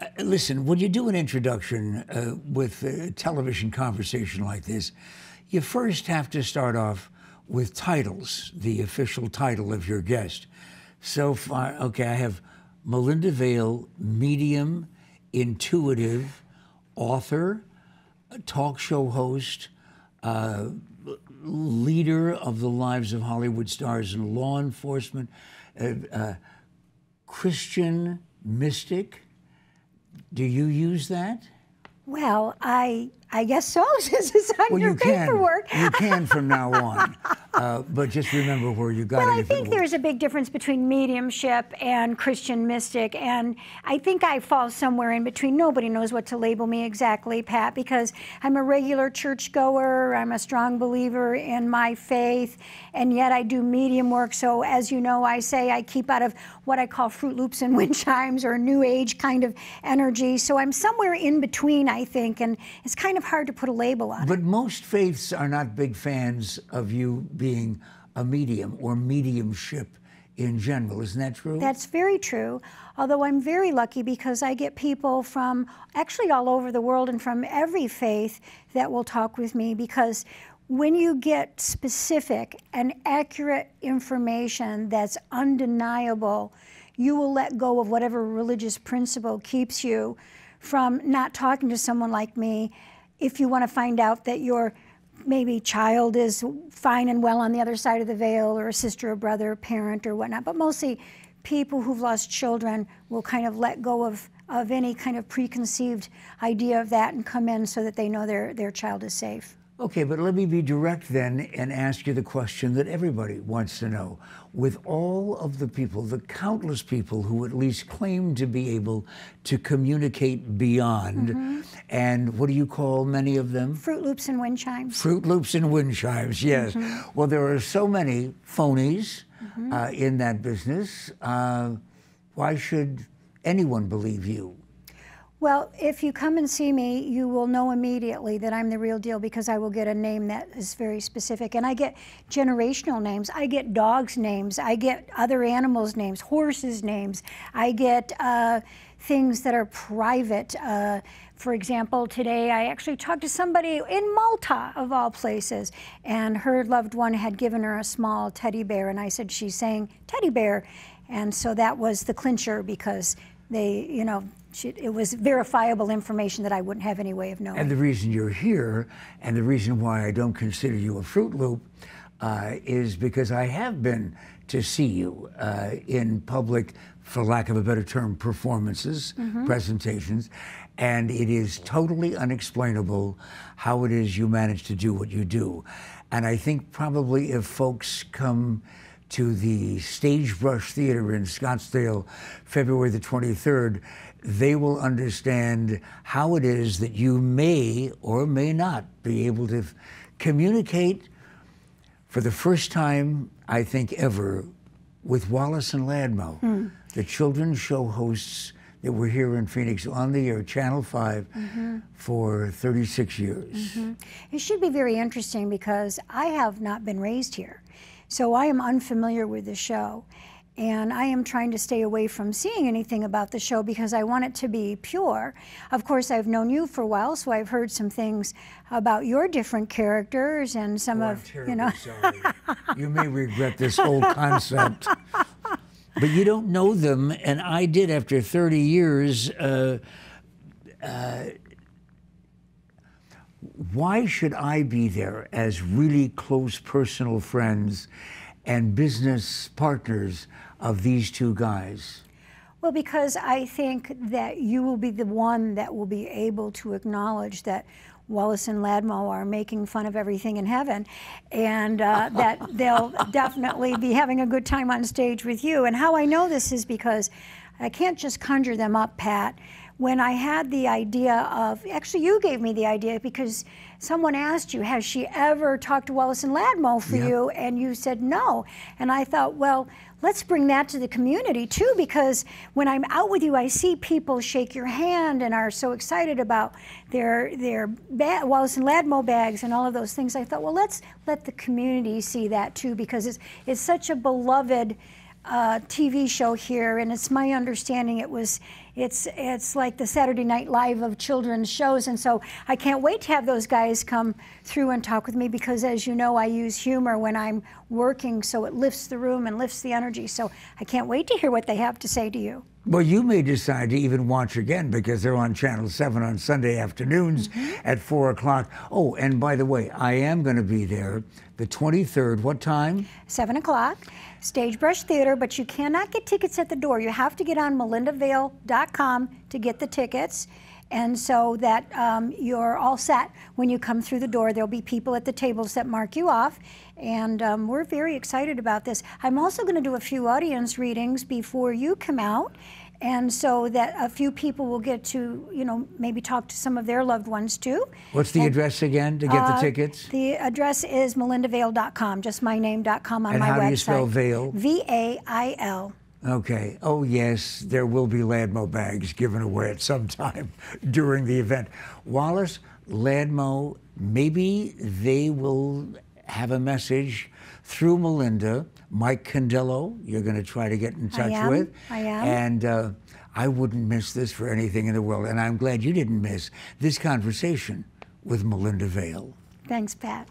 Uh, listen, when you do an introduction uh, with a television conversation like this, you first have to start off with titles, the official title of your guest. So far, okay, I have Melinda Vail, medium, intuitive, author, talk show host, uh, leader of the lives of Hollywood stars and law enforcement, uh, uh, Christian mystic. Do you use that? Well, I I guess so, since it's on well, your you paperwork. Can. You can from now on. Uh, but just remember where you got well, it. Well, I think there's a big difference between mediumship and Christian mystic, and I think I fall somewhere in between. Nobody knows what to label me exactly, Pat, because I'm a regular churchgoer. I'm a strong believer in my faith, and yet I do medium work. So, as you know, I say I keep out of what I call Fruit Loops and wind chimes or New Age kind of energy. So I'm somewhere in between, I think, and it's kind of hard to put a label on. But most faiths are not big fans of you being a medium or mediumship in general. Isn't that true? That's very true. Although I'm very lucky because I get people from actually all over the world and from every faith that will talk with me because when you get specific and accurate information that's undeniable, you will let go of whatever religious principle keeps you from not talking to someone like me if you want to find out that your maybe child is fine and well on the other side of the veil, or a sister or brother, or parent, or whatnot. But mostly, people who've lost children will kind of let go of, of any kind of preconceived idea of that and come in so that they know their, their child is safe. Okay, but let me be direct then and ask you the question that everybody wants to know. With all of the people, the countless people who at least claim to be able to communicate beyond, mm-hmm. and what do you call many of them? Fruit Loops and wind chimes. Fruit Loops and wind chimes, yes. Mm-hmm. Well, there are so many phonies mm-hmm. uh, in that business. Uh, why should anyone believe you? Well, if you come and see me, you will know immediately that I'm the real deal because I will get a name that is very specific. And I get generational names. I get dogs' names. I get other animals' names, horses' names. I get uh, things that are private. Uh, for example, today I actually talked to somebody in Malta, of all places, and her loved one had given her a small teddy bear. And I said, She's saying teddy bear. And so that was the clincher because they, you know, it was verifiable information that I wouldn't have any way of knowing. And the reason you're here, and the reason why I don't consider you a Fruit Loop, uh, is because I have been to see you uh, in public, for lack of a better term, performances, mm-hmm. presentations, and it is totally unexplainable how it is you manage to do what you do. And I think probably if folks come to the Stagebrush Theater in Scottsdale, February the 23rd, they will understand how it is that you may or may not be able to communicate for the first time, I think, ever with Wallace and Ladmo, hmm. the children's show hosts that were here in Phoenix on the air, Channel 5, mm-hmm. for 36 years. Mm-hmm. It should be very interesting because I have not been raised here. So I am unfamiliar with the show. And I am trying to stay away from seeing anything about the show because I want it to be pure. Of course, I've known you for a while, so I've heard some things about your different characters and some oh, of you know. you may regret this whole concept, but you don't know them, and I did after 30 years. Uh, uh, why should I be there as really close personal friends and business partners of these two guys? Well, because I think that you will be the one that will be able to acknowledge that Wallace and Ladmo are making fun of everything in heaven, and uh, that they'll definitely be having a good time on stage with you. And how I know this is because I can't just conjure them up, Pat when I had the idea of, actually, you gave me the idea because someone asked you, has she ever talked to Wallace and Ladmo for yep. you? And you said no. And I thought, well, let's bring that to the community too, because when I'm out with you, I see people shake your hand and are so excited about their their ba- Wallace and Ladmo bags and all of those things. I thought, well, let's let the community see that too, because it's it's such a beloved uh, TV show here, and it's my understanding it was it's it's like the Saturday Night Live of children's shows, and so I can't wait to have those guys come through and talk with me because, as you know, I use humor when I'm working, so it lifts the room and lifts the energy. So I can't wait to hear what they have to say to you. Well, you may decide to even watch again because they're on Channel 7 on Sunday afternoons Mm-hmm. at 4 o'clock. Oh, and by the way, I am going to be there the 23rd. What time? 7 o'clock, Stagebrush Theater, but you cannot get tickets at the door. You have to get on melindavail.com to get the tickets. And so that um, you're all set when you come through the door. There'll be people at the tables that mark you off. And um, we're very excited about this. I'm also going to do a few audience readings before you come out. And so that a few people will get to, you know, maybe talk to some of their loved ones too. What's the address again to get the Uh, tickets? The address is melindavail.com, just my name.com on And my how website. do you spell Vail? V A I L. Okay. Oh, yes, there will be Ladmo bags given away at some time during the event. Wallace, Ladmo, maybe they will have a message through Melinda. Mike Condello, you're going to try to get in touch am. with. I am. And uh, I wouldn't miss this for anything in the world. And I'm glad you didn't miss this conversation with Melinda Vail. Thanks, Pat.